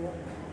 Yeah.